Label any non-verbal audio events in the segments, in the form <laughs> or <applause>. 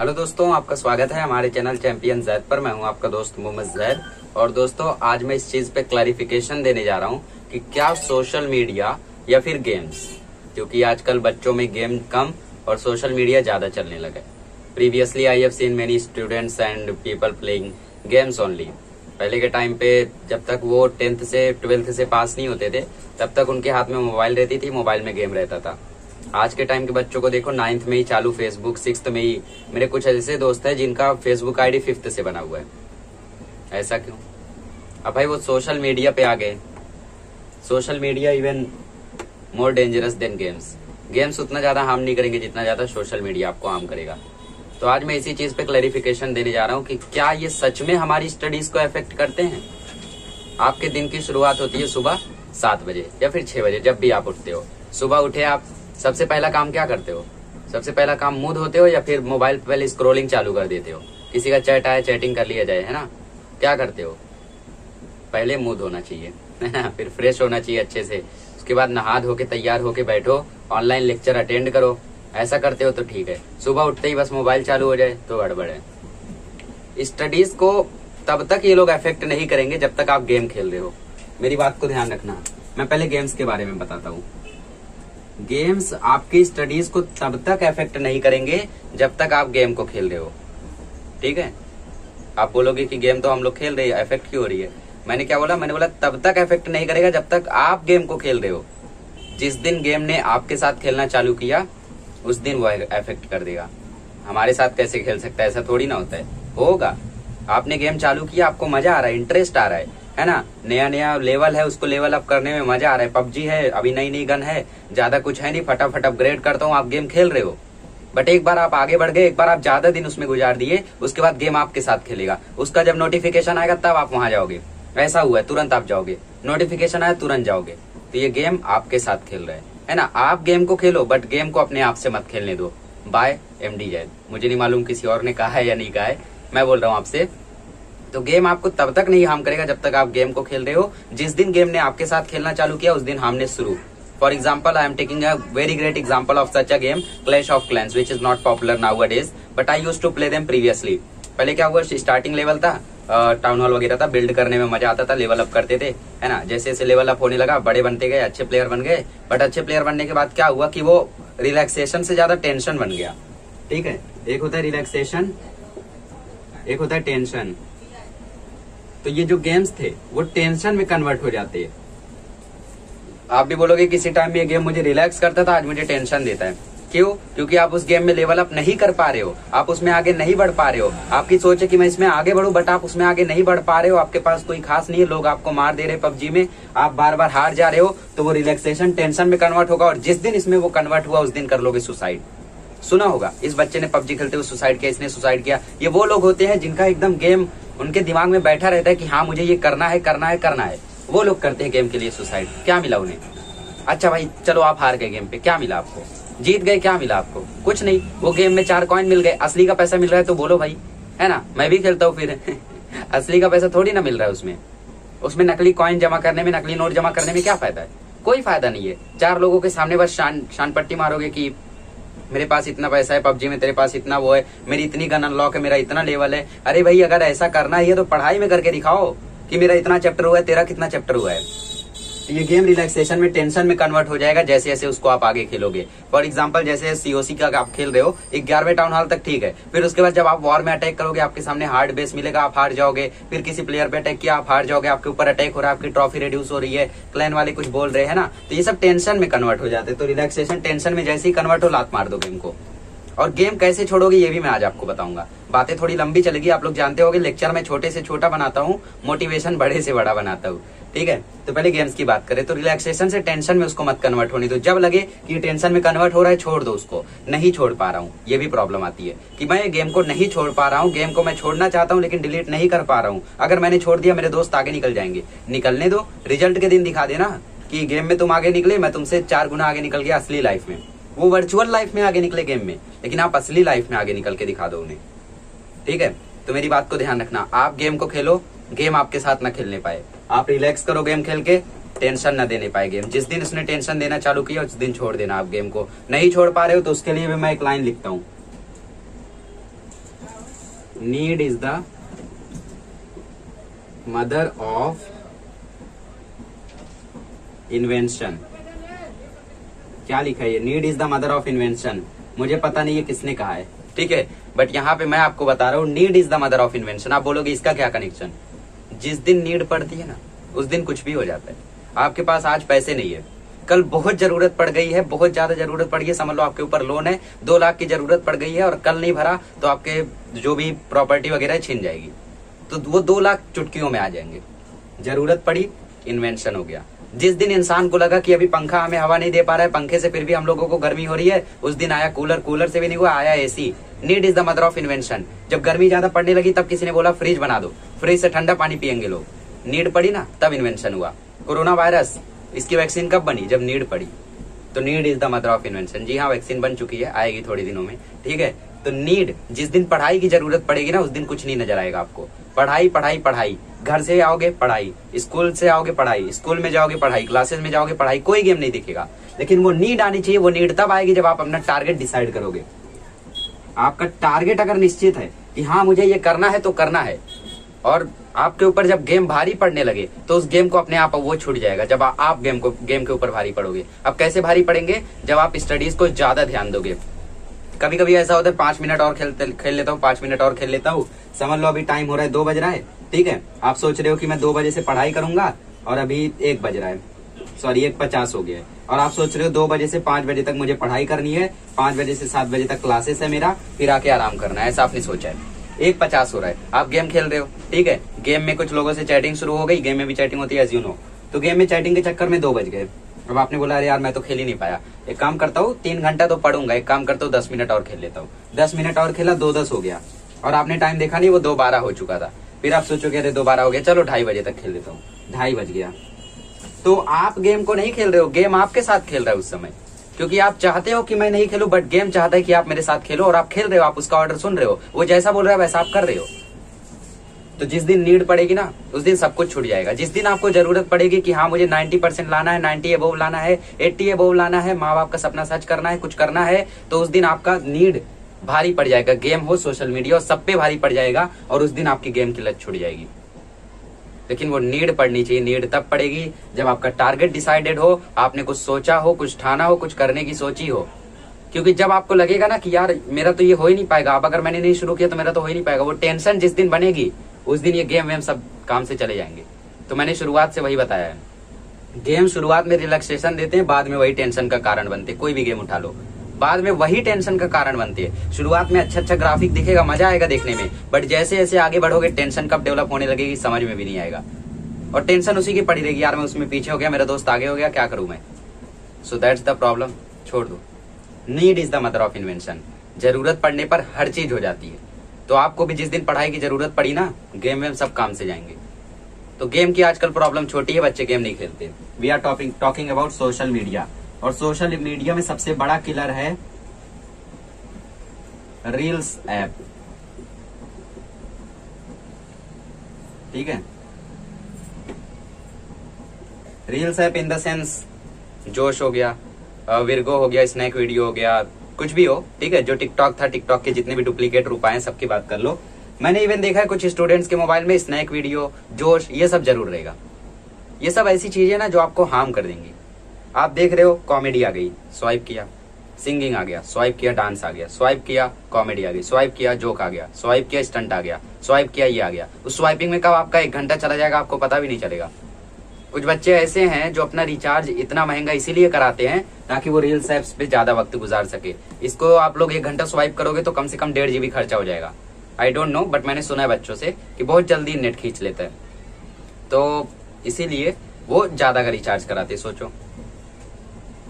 Hello दोस्तों, आपका स्वागत है हमारे चैनल चैंपियन जैद पर। मैं हूँ आपका दोस्त मोहम्मद जैद। और दोस्तों, आज मैं इस चीज़ पे क्लैरिफिकेशन देने जा रहा हूँ कि क्या सोशल मीडिया या फिर गेम्स क्योंकि आजकल बच्चों में गेम कम और सोशल मीडिया ज़्यादा चलने लगा previously I have seen many students and people playing games only पहले के टाइम पे जब तक वो टेंथ से ट्वेल्थ से पास नहीं होते थे, तब तक उनके हाथ में मोबाइल रहती थी मोबाइल में गेम रहता था। आज के टाइम के बच्चों को देखो नाइन्थ में ही चालू फेसबुक सिक्स में ही। मेरे कुछ ऐसे दोस्त हैं जिनका फेसबुक आईडी फिफ्थ से बना हुआ है। ऐसा क्यों? अब भाई वो सोशल मीडिया पे आ गए। Social media even more dangerous than games games उतना ज़्यादा हार्म नहीं करेंगे जितना ज़्यादा सोशल मीडिया आपको हार्म करेगा। तो आज मैं इसी चीज़ पे क्लैरिफिकेशन देने जा रहा हूँ कि क्या ये सच में हमारी स्टडीज़ को अफेक्ट करते हैं? आपके दिन की शुरुआत होती है सुबह सात बजे या फिर छह बजे, जब भी आप उठते हो। सुबह उठे आप सबसे पहला काम क्या करते हो? सबसे पहला काम मुँह धोते हो या फिर मोबाइल पहले स्क्रोलिंग चालू कर देते हो? किसी का चैट आया, चैटिंग कर लिया जाए, है ना? क्या करते हो? पहले मुँह धोना चाहिए, <laughs> फिर फ्रेश होना चाहिए अच्छे से। उसके बाद नहा धो के, तैयार होके बैठो ऑनलाइन लेक्चर अटेंड करो। ऐसा करते हो तो ठीक है। सुबह उठते ही बस मोबाइल चालू हो जाए तो गड़बड़ है। स्टडीज़ को तब तक ये लोग अफेक्ट नहीं करेंगे जब तक आप गेम खेल रहे हो। मेरी बात को ध्यान रखना। मैं पहले गेम्स के बारे में बताता हूँ। गेम्स आपकी स्टडीज़ को तब तक अफेक्ट नहीं करेंगे, जब तक आप गेम को खेल रहे हो। ठीक है? आप बोलोगे कि गेम तो हम लोग खेल रहे हैं अफेक्ट क्यों हो रही है? मैंने क्या बोला? मैंने बोला, तब तक अफेक्ट नहीं करेगा जब तक आप गेम को खेल रहे हो। जिस दिन गेम ने आपके साथ खेलना चालू किया, उस दिन वो अफेक्ट कर देगा। हमारे साथ कैसे खेल सकता है? ऐसा थोड़ी ना होता है। होगा। आपने गेम चालू किया, आपको मज़ा आ रहा है इंटरेस्ट आ रहा है। है ना? नया नया लेवल है, उसको लेवल अप करने में मज़ा आ रहा है। पबजी है, अभी नई नई गन है। ज़्यादा कुछ है नहीं, फटाफट अपग्रेड करता हूँ। आप गेम खेल रहे हो। बट एक बार आप आगे बढ़ गए, एक बार आप ज़्यादा दिन उसमें गुजार दिए, उसके बाद गेम आपके साथ खेलेगा। उसका जब नोटिफिकेशन आएगा, तब आप वहाँ जाओगे। ऐसा हुआ है, तुरंत आप जाओगे। नोटिफिकेशन आया, तुरंत जाओगे। तो ये गेम आपके साथ खेल रहे हैं। ना? आप गेम को खेलो बट गेम को अपने आप से मत खेलने दो। बाय एम डी जैद मुझे नहीं मालूम किसी और ने कहा है या नहीं कहा है। मैं बोल रहा हूँ आपसे तो गेम आपको तब तक नहीं हार्म करेगा जब तक आप गेम को खेल रहे हो। जिस दिन गेम ने आपके साथ खेलना चालू किया, उस दिन हार्मने शुरू। For example I am taking a very great example of such a game clash of clans which is not popular now days but I use to play them previously पहले क्या हुआ स्टार्टिंग लेवल था town hall वगैरह था build करने में मज़ा आता था लेवल अप करते थे, है ना? जैसे जैसे लेवल अप होने लगा, बड़े बनते गए, अच्छे प्लेयर बन गए बट अच्छे प्लेयर बनने के बाद क्या हुआ कि वो रिलैक्सेशन से ज़्यादा टेंशन बन गया। ठीक है? एक होता है रिलैक्सेशन एक होता है टेंशन तो ये जो गेम्स थे, वो टेंशन में कन्वर्ट हो जाते हैं। आप भी बोलोगे, किसी टाइम ये गेम मुझे रिलैक्स करता था, आज मुझे टेंशन देता है। क्यों? क्योंकि आप उस गेम में लेवल अप नहीं कर पा रहे हो। आप उसमें आगे नहीं बढ़ पा रहे हो। आपकी सोच है कि मैं इसमें आगे बढ़ू बट आप उसमें आगे नहीं बढ़ पा रहे हो। आपके पास कोई खास नहीं है। लोग आपको मार दे रहे पबजी में। आप बार बार हार जा रहे हो तो वो रिलैक्सेशन टेंशन में कन्वर्ट होगा, और जिस दिन इसमें वो कन्वर्ट हुआ, उस दिन कर लोगे सुसाइड सुना होगा, इस बच्चे ने पबजी खेलते हुए सुसाइड किया, इसने सुसाइड किया। ये वो लोग होते हैं जिनका एकदम गेम उनके दिमाग में बैठा रहता है कि हाँ मुझे ये करना है करना है करना है। वो लोग करते हैं गेम के लिए सुसाइड क्या मिला उन्हें? अच्छा भाई, चलो आप हार गए गेम पे। क्या मिला आपको? जीत गए, क्या मिला आपको? कुछ नहीं। वो गेम में चार कॉइन मिल गए। असली का पैसा मिल रहा है तो बोलो भाई। है ना? मैं भी खेलता हूँ फिर। <laughs> असली का पैसा थोड़ी ना मिल रहा है उसमें। उसमें नकली कॉइन जमा करने में, नकली नोट जमा करने में क्या फ़ायदा है? कोई फ़ायदा नहीं है। चार लोगों के सामने बस शान शान पट्टी मारोगे कि मेरे पास इतना पैसा है, पबजी में तेरे पास इतना वो है, मेरी इतनी गन अनलॉक है, मेरा इतना लेवल है। अरे भाई, अगर ऐसा करना ही है तो पढ़ाई में करके दिखाओ कि मेरा इतना चैप्टर हुआ है, तेरा कितना चैप्टर हुआ है। ये गेम रिलैक्सेशन में टेंशन में कन्वर्ट हो जाएगा, जैसे जैसे उसको आप आगे खेलोगे। फॉर एग्ज़ाम्पल जैसे सीओसी का आप खेल रहे हो, ग्यारहवें टाउन हॉल तक ठीक है। फिर उसके बाद जब आप वॉर में अटैक करोगे, आपके सामने हार्ड बेस मिलेगा, आप हार जाओगे। फिर किसी प्लेयर पे अटैक किया, आप हार जाओगे, आपके ऊपर अटैक हो रहा है, आपकी ट्रॉफी रिड्यूस हो रही है क्लैन वाले कुछ बोल रहे हैं ना तो ये सब टेंशन में कन्वर्ट हो जाते तो रिलैक्सेशन टेंशन में जैसे ही कन्वर्ट हो, लात मार दो गेम को और गेम कैसे छोड़ोगे, ये भी मैं आज आपको बताऊँगा। बातें थोड़ी लंबी चलेगी, आप लोग जानते होंगे लेक्चर में छोटे से छोटा बनाता हूँ मोटिवेशन बड़े से बड़ा बनाता हूँ। ठीक है? तो पहले गेम्स की बात करें तो रिलैक्सेशन से टेंशन में उसको मत कन्वर्ट होने दो। जब लगे कि टेंशन में कन्वर्ट हो रहा है, छोड़ दो उसको। नहीं छोड़ पा रहा हूँ। ये भी प्रॉब्लम आती है कि मैं गेम को नहीं छोड़ पा रहा हूँ। गेम को मैं छोड़ना चाहता हूँ, लेकिन डिलीट नहीं कर पा रहा हूँ। अगर मैंने छोड़ दिया, मेरे दोस्त आगे निकल जाएँगे। निकलने दो। रिज़ल्ट के दिन दिखा देना कि गेम में तुम आगे निकले, मैं तुमसे चार गुना आगे निकल गया असली लाइफ में। वो वर्चुअल लाइफ में आगे निकले गेम में, लेकिन आप असली लाइफ में आगे निकल के दिखा दो उन्हें। ठीक है? तो मेरी बात को ध्यान रखना। आप गेम को खेलो गेम आपके साथ ना खेलने पाए। आप रिलैक्स करो गेम खेल के टेंशन ना देने पाए गेम जिस दिन उसने टेंशन देना चालू किया, उस दिन छोड़ देना आप गेम को। नहीं छोड़ पा रहे हो तो उसके लिए भी मैं एक लाइन लिखता हूँ। Need is the mother of invention क्या लिखा है ये? Need is the mother of invention मुझे पता नहीं है किसने कहा है। ठीक है? बट यहाँ पे मैं आपको बता रहा हूँ need is the mother of invention आप बोलोगे इसका क्या कनेक्शन जिस दिन नीड पड़ती है ना, उस दिन कुछ भी हो जाता है। आपके पास आज पैसे नहीं है। कल बहुत ज़रूरत पड़ गई है, बहुत ज़्यादा ज़रूरत पड़ गई है। समझ लो आपके ऊपर लोन है, दो लाख की ज़रूरत पड़ गई है और कल नहीं भरा तो आपके जो भी प्रॉपर्टी वगैरह छीन जाएगी। तो वो दो लाख चुटकियों में आ जाएँगे। ज़रूरत पड़ी इन्वेंशन हो गया। जिस दिन इंसान को लगा कि अभी पंखा हमें हवा नहीं दे पा रहा है, पंखे से फिर भी हम लोगों को गर्मी हो रही है, उस दिन आया कूलर कूलर से भी नहीं हुआ, आया AC need is the mother of invention जब गर्मी ज़्यादा पड़ने लगी, तब किसी ने बोला, फ्रिज बना दो। फ्रिज से ठंडा पानी पियेंगे लोग। नीड पड़ी ना? तब इन्वेंशन हुआ। कोरोना वायरस इसकी वैक्सीन कब बनी? जब नीड पड़ी। तो need is the mother of invention जी हाँ वैक्सीन बन चुकी है, आएगी थोड़ी दिनों में। ठीक है? तो नीड जिस दिन पढ़ाई की ज़रूरत पड़ेगी ना, उस दिन कुछ नहीं नज़र आएगा आपको। पढ़ाई पढ़ाई पढ़ाई। घर से आओगे, पढ़ाई। स्कूल से आओगे, पढ़ाई। स्कूल में जाओगे, पढ़ाई। क्लासेस में जाओगे, पढ़ाई। कोई गेम नहीं दिखेगा। लेकिन वो नीड आनी चाहिए, वो नीड तब आएगी जब आप अपना टारगेट डिसाइड करोगे। आपका टारगेट अगर निश्चित है कि हाँ मुझे ये करना है तो करना है। और आपके ऊपर जब गेम भारी पड़ने लगे तो उस गेम को अपने आप वो छूट जाएगा जब आ, आप गेम को गेम के ऊपर भारी पड़ोगे। अब कैसे भारी पड़ेंगे? जब आप स्टडीज़ को ज़्यादा ध्यान दोगे। कभी कभी ऐसा होता है पाँच मिनट और खेलते खेल लेता हूँ पाँच मिनट और खेल लेता हूँ। समझ लो अभी टाइम हो रहा है दो बज रहा है। ठीक है? आप सोच रहे हो कि मैं दो बजे से पढ़ाई करूँगा और अभी एक बज रहा है। सॉरी, एक पचास हो गया है। और आप सोच रहे हो, दो बजे से पाँच बजे तक मुझे पढ़ाई करनी है, पाँच बजे से सात बजे तक क्लासेस है मेरा, फिर आके आराम करना है, ऐसा आपने सोचा है। एक पचास हो रहा है। आप गेम खेल रहे हो, ठीक है? गेम में कुछ लोगों से चैटिंग शुरू हो गई गेम में भी चैटिंग होती है एज यू नो तो गेम में चैटिंग के चक्कर में दो बज गए। अब आपने बोला, अरे यार, मैं तो खेल ही नहीं पाया। एक काम करता हूँ, तीन घंटा तो पढ़ूँगा, एक काम करता हूँ, दस मिनट और खेल लेता हूँ। दस मिनट और खेला, दो दस हो गया। और आपने टाइम देखा नहीं, वो दो बारह हो चुका था। फिर आप सोचोगे, अरे, दो बारह हो गया, चलो ढाई बजे तक खेल लेता हूँ। ढाई बज गया। तो आप गेम को नहीं खेल रहे हो। गेम आपके साथ खेल रहा है उस समय। क्योंकि आप चाहते हो कि मैं नहीं खेलूं बट गेम चाहता है कि आप मेरे साथ खेलो और आप खेल रहे हो, आप उसका ऑर्डर सुन रहे हो। वो जैसा बोल रहा है, वैसा आप कर रहे हो। तो जिस दिन नीड पड़ेगी ना, उस दिन सब कुछ छूट जाएगा। जिस दिन आपको ज़रूरत पड़ेगी कि हाँ मुझे 90 परसेंट लाना है 90 अबोव लाना है 80 अबोव लाना है माँ बाप का सपना सच करना है, कुछ करना है तो उस दिन आपका नीड भारी पड़ जाएगा। गेम हो सोशल मीडिया हो, सब पे भारी पड़ जाएगा और उस दिन आपकी गेम की लत छूट जाएगी। लेकिन वो नीड पड़नी चाहिए, नीड तब पड़ेगी जब आपका टारगेट डिसाइडेड हो, आपने कुछ सोचा हो, कुछ ठाना हो, कुछ करने की सोची हो। क्योंकि जब आपको लगेगा ना कि यार, मेरा तो ये हो ही नहीं पाएगा, अब अगर मैंने नहीं शुरू किया तो मेरा तो हो ही नहीं पाएगा, वो टेंशन जिस दिन बनेगी, उस दिन ये गेम वेम सब काम से चले जाएँगे। तो मैंने शुरुआत से वही बताया है। गेम शुरुआत में रिलैक्सेशन देते हैं, बाद में वही टेंशन का कारण बनते कोई भी गेम उठा लो। बाद में वही टेंशन का कारण बनती है। शुरुआत में अच्छा अच्छा ग्राफिक दिखेगा, मज़ा आएगा देखने में। बट जैसे जैसे आगे बढ़ोगे, टेंशन कब डेवलप होने लगेगी, समझ में भी नहीं आएगा। और टेंशन उसी की पड़ी रहेगी, यार मैं उसमें पीछे हो गया, मेरा दोस्त आगे हो गया, क्या करूँ मैं? सो दैट्स द प्रॉब्लम छोड़ दो। Need is the mother of invention ज़रूरत पड़ने पर हर चीज़ हो जाती है। तो आपको भी जिस दिन पढ़ाई की ज़रूरत पड़ी ना गेम वेम सब काम से जाएँगे। तो गेम की आजकल प्रॉब्लम छोटी है, बच्चे गेम नहीं खेलते। We are topping talking about social media और सोशल मीडिया में सबसे बड़ा किलर है रील्स ऐप। ठीक है? Reels app in the sense Josh हो गया विरगो हो गया, स्नैक वीडियो हो गया, कुछ भी हो, ठीक है? जो टिकटॉक था, टिकटॉक के जितने भी डुप्लीकेट रूप आए सबकी बात कर लो। मैंने इवन देखा है कुछ स्टूडेंट्स के मोबाइल में स्नैक वीडियो, जोश, ये सब ज़रूर रहेगा। ये सब ऐसी चीज़ें ना जो आपको हार्म कर देंगी। आप देख रहे हो कॉमेडी आ गई स्वाइप किया सिंगिंग आ गया स्वाइप किया डांस आ गया स्वाइप किया कॉमेडी आ गई स्वाइप किया जोक आ गया स्वाइप किया स्टंट आ गया स्वाइप किया, ये आ गया। उस स्वाइपिंग में कब आपका एक घंटा चला जाएगा, आपको पता भी नहीं चलेगा। कुछ बच्चे ऐसे हैं जो अपना रिचार्ज इतना महँगा इसीलिए कराते हैं, ताकि वो रील्स एप्स पे ज़्यादा वक्त गुजार सके। इसको आप लोग एक घंटा स्वाइप करोगे तो कम से कम डेढ़ जीबी खर्चा हो जाएगा। आई डोंट नो बट मैंने सुना है बच्चों से कि बहुत जल्दी नेट खींच लेता है। तो इसीलिए वो ज़्यादा का रिचार्ज कराते सोचो।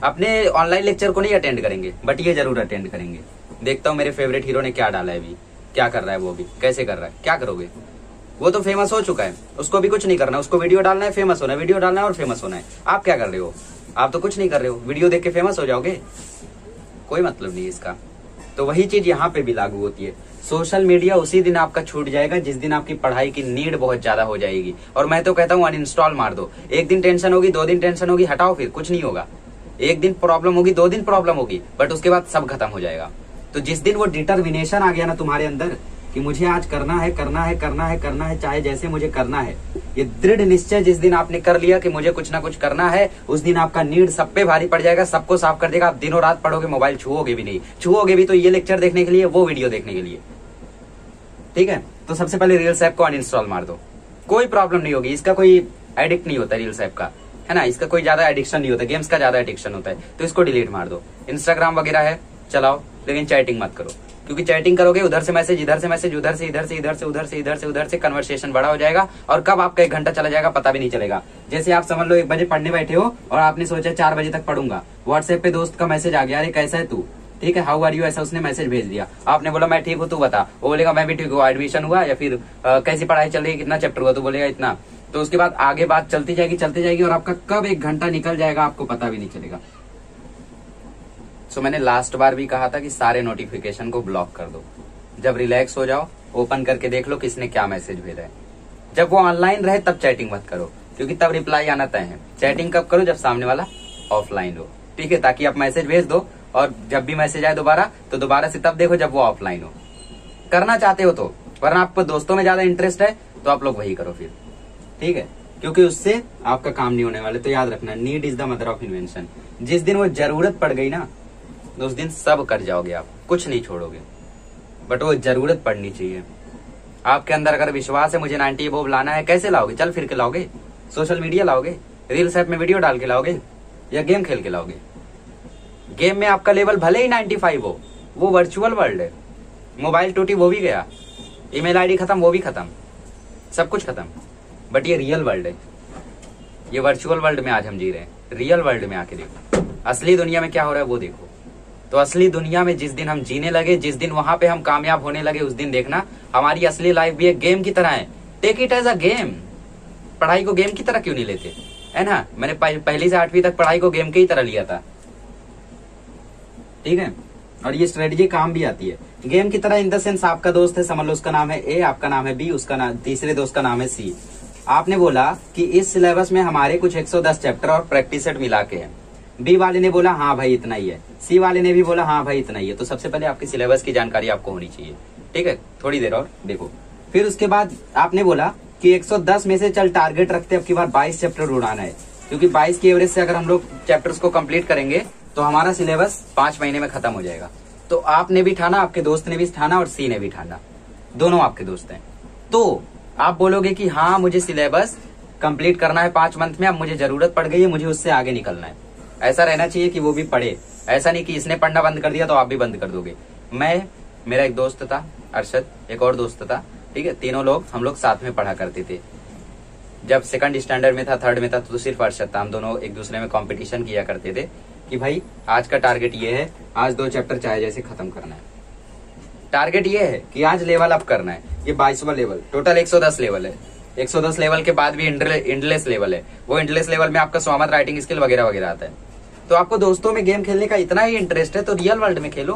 अपने ऑनलाइन लेक्चर को नहीं अटेंड करेंगे बट ये ज़रूर अटेंड करेंगे। देखता हूँ मेरे फेवरेट हीरो ने क्या डाला है अभी, क्या कर रहा है वो भी कैसे कर रहा है, क्या करोगे? वो तो फ़ेमस हो चुका है, उसको भी कुछ नहीं करना, उसको वीडियो डालना है फ़ेमस होना है वीडियो डालना है और फ़ेमस होना है। आप क्या कर रहे हो? आप तो कुछ नहीं कर रहे हो वीडियो देख के फ़ेमस हो जाओगे? कोई मतलब नहीं इसका। तो वही चीज़ यहाँ पे भी लागू होती है। सोशल मीडिया उसी दिन आपका छूट जाएगा, जिस दिन आपकी पढ़ाई की नीड बहुत ज़्यादा हो जाएगी। और मैं तो कहता हूँ अनइंस्टॉल मार दो। एक दिन टेंशन होगी, दो दिन टेंशन होगी, हटाओ फिर, कुछ नहीं होगा। एक दिन प्रॉब्लम होगी, दो दिन प्रॉब्लम होगी बट उसके बाद सब खत्म हो जाएगा। तो जिस दिन वो डिटर्मिनेशन आ गया ना तुम्हारे अंदर, कि मुझे आज करना है करना है करना है करना है, चाहे जैसे मुझे करना है, ये दृढ़ निश्चय जिस दिन आपने कर लिया कि मुझे कुछ ना कुछ करना है, उस दिन आपका नीड सब पे भारी पड़ जाएगा, सबको साफ़ कर देगा, आप दिनों रात पढ़ोगे मोबाइल छुओगे भी नहीं। छुओगे भी तो ये लेक्चर देखने के लिए, वो वीडियो देखने के लिए। ठीक है? तो सबसे पहले रील्स ऐप को अनइंस्टॉल मार दो। कोई प्रॉब्लम नहीं होगी, इसका कोई एडिक्ट नहीं होता रील्स ऐप का। है ना? इसका कोई ज़्यादा एडिक्शन नहीं होता गेम्स का ज़्यादा एडिक्शन होता है। तो इसको डिलीट मार दो। इंस्टाग्राम वगैरह है, चलाओ, लेकिन चैटिंग मत करो। क्योंकि चैटिंग करोगे, उधर से मैसेज इधर से मैसेज उधर से, इधर से इधर से, उधर से, इधर से, उधर से कन्वर्सेशन बड़ा हो जाएगा और कब आपका एक घंटा चला जाएगा पता भी नहीं चलेगा। जैसे आप समझ लो, एक बजे पढ़ने बैठे हो और आपने सोचा चार बजे तक पढ़ूँगा। व्हाट्सएप पे दोस्त का मैसेज आ गया, अरे, कैसा है तू? ठीक है हाउ आर यू ऐसा उसने मैसेज भेज दिया। आपने बोला, मैं ठीक हूँ, तू बता। वो बोलेगा, मैं भी ठीक हूँ एडमिशन हुआ या फिर कैसी पढ़ाई चल रही है, कितना चैप्टर हुआ? तो बोलेगा, इतना। तो उसके बाद आगे बात चलती जाएगी चलती जाएगी और आपका कब एक घंटा निकल जाएगा आपको पता भी नहीं चलेगा। सो so, मैंने लास्ट बार भी कहा था कि सारे नोटिफिकेशन को ब्लॉक कर दो। जब रिलैक्स हो जाओ ओपन करके देख लो किसने क्या मैसेज भेजा है। जब वो ऑनलाइन रहे तब चैटिंग मत करो क्योंकि तब रिप्लाई आना तय है। चैटिंग कब करो? जब सामने वाला ऑफलाइन हो। ठीक है ताकि आप मैसेज भेज दो और जब भी मैसेज आए दोबारा तो दोबारा से तब देखो जब वो ऑफलाइन हो। करना चाहते हो तो वरना आपको दोस्तों में ज़्यादा इंटरेस्ट है तो आप लोग वही करो फिर। ठीक है? क्योंकि उससे आपका काम नहीं होने वाले तो याद रखना need is the mother of invention जिस दिन वो ज़रूरत पड़ गई ना तो उस दिन सब कर जाओगे आप, कुछ नहीं छोड़ोगे। बट वो ज़रूरत पड़नी चाहिए। आपके अंदर अगर विश्वास है, मुझे नाइनटी बोब लाना है, कैसे लाओगे? चल फिर के लाओगे? सोशल मीडिया लाओगे? रील्स ऐप में वीडियो डाल के लाओगे? या गेम खेल के लाओगे? गेम में आपका लेवल भले ही 95 हो, वो वर्चुअल वर्ल्ड है। मोबाइल टूटी, वो भी गया। ईमेल आईडी खत्म, वो भी खत्म। सब कुछ खत्म। बट ये रियल वर्ल्ड है। ये वर्चुअल वर्ल्ड में आज हम जी रहे हैं। रियल वर्ल्ड में आके देखो। असली दुनिया में क्या हो रहा है वो देखो। तो असली दुनिया में जिस दिन हम जीने लगे, जिस दिन वहाँ पे हम कामयाब होने लगे, उस दिन देखना, हमारी असली लाइफ भी एक गेम की तरह है। Take it as a game पढ़ाई को गेम की तरह क्यों नहीं लेते? है ना? मैंने पहली से आठवीं तक पढ़ाई को गेम की तरह लिया था। ठीक है? और ये स्ट्रेटजी काम भी आती है। गेम की तरह इन द सेंस आपका दोस्त है, समझ लो उसका नाम है ए आपका नाम है बी उसका नाम तीसरे दोस्त का नाम है सी आपने बोला कि इस सिलेबस में हमारे कुछ 110 चैप्टर और प्रैक्टिस सेट मिला के है। बी वाले ने बोला हाँ भाई, इतना ही है। सी वाले ने भी बोला हाँ भाई, इतना ही है। तो सबसे पहले आपकी सिलेबस की जानकारी आपको होनी चाहिए। ठीक है? थोड़ी देर और देखो। फिर उसके बाद आपने बोला कि 110 में से चल टारगेट रखते अब की बार 22 चैप्टर उड़ाना है। क्योंकि 22 की एवरेज से अगर हम लोग चैप्टर्स को कंप्लीट करेंगे तो हमारा सिलेबस पाँच महीने में खत्म हो जाएगा। तो आपने भी ठाना, आपके दोस्त ने भी ठाना और सी ने भी ठाना। दोनों आपके दोस्त हैं। तो आप बोलोगे कि हाँ मुझे सिलेबस कंप्लीट करना है पाँच मंथ में, अब मुझे ज़रूरत पड़ गई है, मुझे उससे आगे निकलना है। ऐसा रहना चाहिए कि वो भी पढ़े। ऐसा नहीं कि इसने पढ़ना बंद कर दिया तो आप भी बंद कर दोगे। मैं, मेरा एक दोस्त था, अरशद, एक और दोस्त था, ठीक है, तीनों लोग, हम लोग साथ में पढ़ा करते थे। जब सेकंड स्टैंडर्ड में था थर्ड में था तो सिर्फ़ अरशद था। हम दोनों एक दूसरे में कंपटीशन किया करते थे कि भाई, आज का टारगेट ये है, आज दो चैप्टर चाहे जैसे खत्म करना है। टारगेट ये है कि आज लेवल अप करना है। ये बाईसवा लेवल टोटल 110 लेवल है। 110 लेवल के बाद भी इंडलेस लेवल है। वो इंडलेस लेवल में आपका स्वामत राइटिंग स्किल वगैरह वगैरह आता है। तो आपको दोस्तों में गेम खेलने का इतना ही इंटरेस्ट है तो रियल वर्ल्ड में खेलो।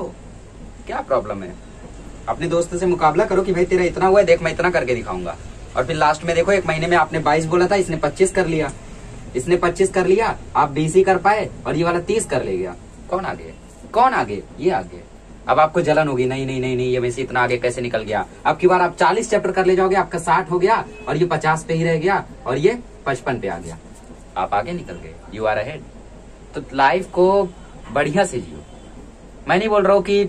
क्या प्रॉब्लम है? अपने दोस्त से मुकाबला करो कि भाई तेरा इतना हुआ है, देख मैं इतना करके दिखाऊँगा। और फिर लास्ट में देखो, एक महीने में आपने बाईस बोला था, इसने पच्चीस कर लिया। इसने पच्चीस कर लिया, आप बीस ही कर पाए और ये वाला तीस कर ले गया। कौन आगे? कौन आगे? ये आगे। अब आपको जलन होगी, नहीं नहीं नहीं नहीं, ये वैसे इतना आगे कैसे निकल गया? अब की बार आप चालीस चैप्टर कर ले जाओगे, आपका साठ हो गया, और ये पचास पे ही रह गया, और ये पचपन पे आ गया। आप आगे निकल गए यू आर अहेड तो लाइफ को बढ़िया से जियो। मैं नहीं बोल रहा हूँ कि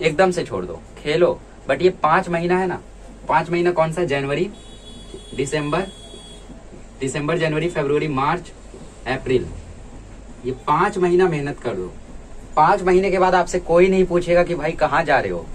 एकदम से छोड़ दो, खेलो बट ये पाँच महीना है ना? पाँच महीना कौन सा? जनवरी, दिसंबर दिसंबर, जनवरी, फरवरी, मार्च, अप्रैल। ये पाँच महीना मेहनत कर दो पाँच महीने के बाद आपसे कोई नहीं पूछेगा कि भाई कहाँ जा रहे हो।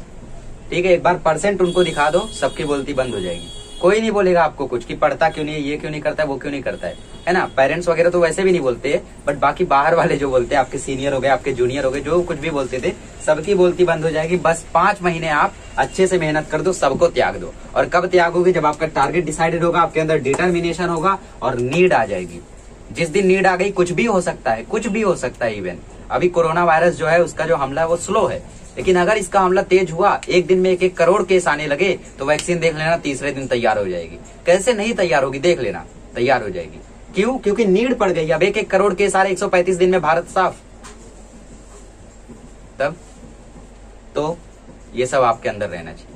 ठीक है, एक बार परसेंट उनको दिखा दो, सबकी बोलती बंद हो जाएगी। कोई नहीं बोलेगा आपको कुछ कि पढ़ता क्यों नहीं है, ये क्यों नहीं करता है वो क्यों नहीं करता है। है ना? पेरेंट्स वगैरह तो वैसे भी नहीं बोलते बट बाकी बाहर वाले जो बोलते हैं, आपके सीनियर हो गए, आपके जूनियर हो गए, जो कुछ भी बोलते थे, सबकी बोलती बंद हो जाएगी। बस पाँच महीने आप अच्छे से मेहनत कर दो, सबको त्याग दो। और कब त्यागोगे? जब आपका टारगेट डिसाइडेड होगा, आपके अंदर डिटर्मिनेशन होगा और नीड आ जाएगी। जिस दिन नीड आ गई, कुछ भी हो सकता है, कुछ भी हो सकता है इवन अभी कोरोना वायरस जो है, उसका जो हमला है, वो स्लो है। लेकिन अगर इसका हमला तेज हुआ, एक दिन में एक एक करोड़ केस आने लगे तो वैक्सीन देख लेना, तीसरे दिन तैयार हो जाएगी। कैसे नहीं तैयार होगी, देख लेना, तैयार हो जाएगी। क्यों? क्योंकि नीड पड़ गई। अब एक एक करोड़ केस आ रहे 135 दिन में भारत साफ़। तब? तो ये सब आपके अंदर रहना चाहिए।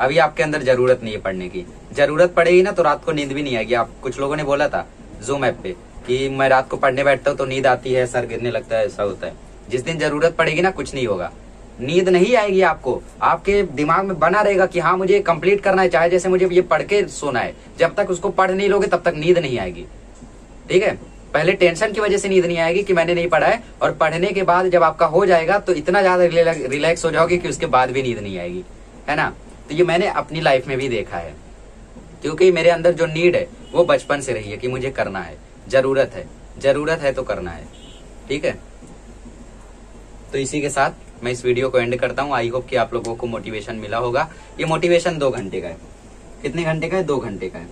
अभी आपके अंदर ज़रूरत नहीं है पढ़ने की। ज़रूरत पड़ेगी ना तो रात को नींद भी नहीं आएगी। आप कुछ लोगों ने बोला था जूम ऐप पे। कि मैं रात को पढ़ने बैठता हूँ तो नींद आती है, सर गिरने लगता है, ऐसा होता है। जिस दिन ज़रूरत पड़ेगी ना, कुछ नहीं होगा। नींद नहीं आएगी आपको। आपके दिमाग में बना रहेगा कि हाँ मुझे कंप्लीट करना है, चाहे जैसे मुझे ये पढ़ के सोना है। जब तक उसको पढ़ नहीं लोगे, तब तक नींद नहीं आएगी। ठीक है? पहले टेंशन की वजह से नींद नहीं आएगी कि मैंने नहीं पढ़ा है, और पढ़ने के बाद जब आपका हो जाएगा तो इतना ज़्यादा रिलैक्स हो जाओगे कि उसके बाद भी नींद नहीं आएगी। है ना? तो ये मैंने अपनी लाइफ में भी देखा है। क्योंकि मेरे अंदर जो नीड है, वो बचपन से रही है कि मुझे करना है। ज़रूरत है। ज़रूरत है तो करना है। ठीक है? तो इसी के साथ मैं इस वीडियो को एंड करता हूँ। आई होप कि आप लोगों को मोटिवेशन मिला होगा। ये मोटिवेशन दो घंटे का है। कितने घंटे का है? दो घंटे का है।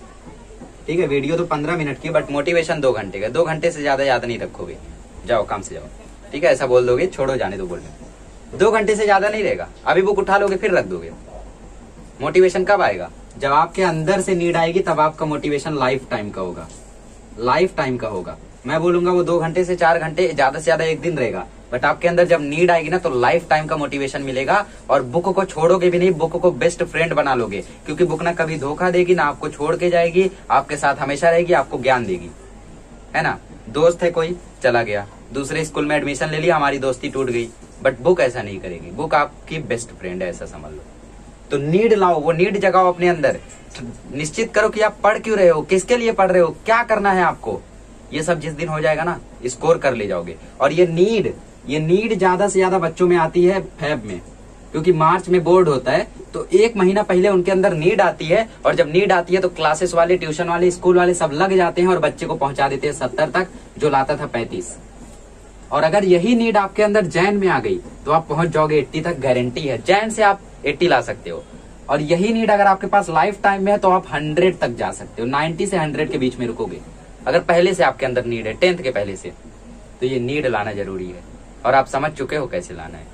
ठीक है? वीडियो तो पंद्रह मिनट की बट मोटिवेशन दो घंटे का दो घंटे से ज़्यादा याद नहीं रखोगे। जाओ, काम से जाओ। ठीक है? ऐसा बोल दोगे, छोड़ो, जाने दो बोलने। दो घंटे से ज़्यादा नहीं रहेगा। अभी बुक उठा लोगे, फिर रख दोगे। मोटिवेशन कब आएगा? जब आपके अंदर से नीड आएगी, तब आपका मोटिवेशन लाइफ टाइम का होगा। लाइफ टाइम का होगा। मैं बोलूँगा वो दो घंटे से चार घंटे, ज़्यादा से ज़्यादा एक दिन रहेगा। बट आपके अंदर जब नीड आएगी ना तो लाइफ टाइम का मोटिवेशन मिलेगा और बुक को छोड़ोगे भी नहीं, बुक को बेस्ट फ्रेंड बना लोगे। क्योंकि बुक ना कभी धोखा देगी, ना आपको छोड़ के जाएगी, आपके साथ हमेशा रहेगी, आपको ज्ञान देगी। है ना? दोस्त है कोई, चला गया। दूसरे स्कूल में एडमिशन ले लिया, हमारी दोस्ती टूट गई। बट बुक ऐसा नहीं करेगी। बुक आपकी बेस्ट फ्रेंड है, ऐसा समझ लो। तो नीड लाओ, वो नीड जगाओ अपने अंदर। तो निश्चित करो कि आप पढ़ क्यों रहे हो, किसके लिए पढ़ रहे हो, क्या करना है आपको? ये सब जिस दिन हो जाएगा ना, स्कोर कर ले जाओगे। और ये नीड ये नीड ज़्यादा से ज़्यादा बच्चों में आती है फैब में। क्योंकि मार्च में बोर्ड होता है तो एक महीना पहले उनके अंदर नीड आती है, और जब नीड आती है तो क्लासेस वाले, ट्यूशन वाले, स्कूल वाले सब लग जाते हैं और बच्चे को पहुँचा देते हैं सत्तर तक, जो लाता था पैंतीस। और अगर यही नीड आपके अंदर जैन में आ गई तो आप पहुँच जाओगे एट्टी तक, गारंटी है। जैन से आप एट्टी ला सकते हो। और यही नीड अगर आपके पास लाइफ टाइम में है तो आप हंड्रेड तक जा सकते हो। नाइन्टी से हंड्रेड के बीच में रुकोगे। अगर पहले से आपके अंदर नीड है टेंथ के पहले से तो ये नीड लाना ज़रूरी है। और आप समझ चुके हो कैसे लाना है।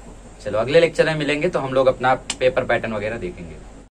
चलो, अगले लेक्चर में मिलेंगे तो हम लोग अपना पेपर पैटर्न वगैरह देखेंगे।